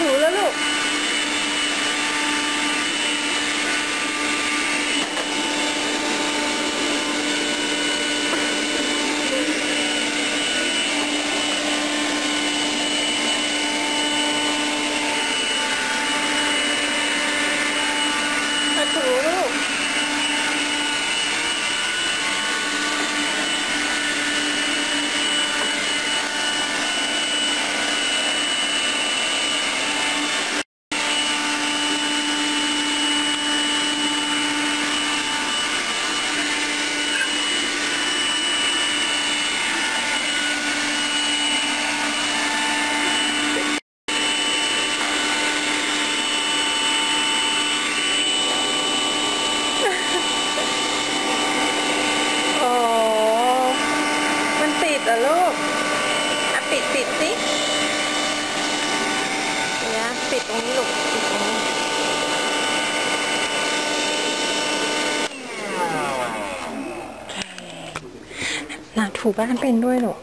堵了路。 ละลูกปิดปิดสิเนี่ยปิดตรงนี้ลูกปิดตรงนี้นะถูบ้านเป็นด้วยหรอ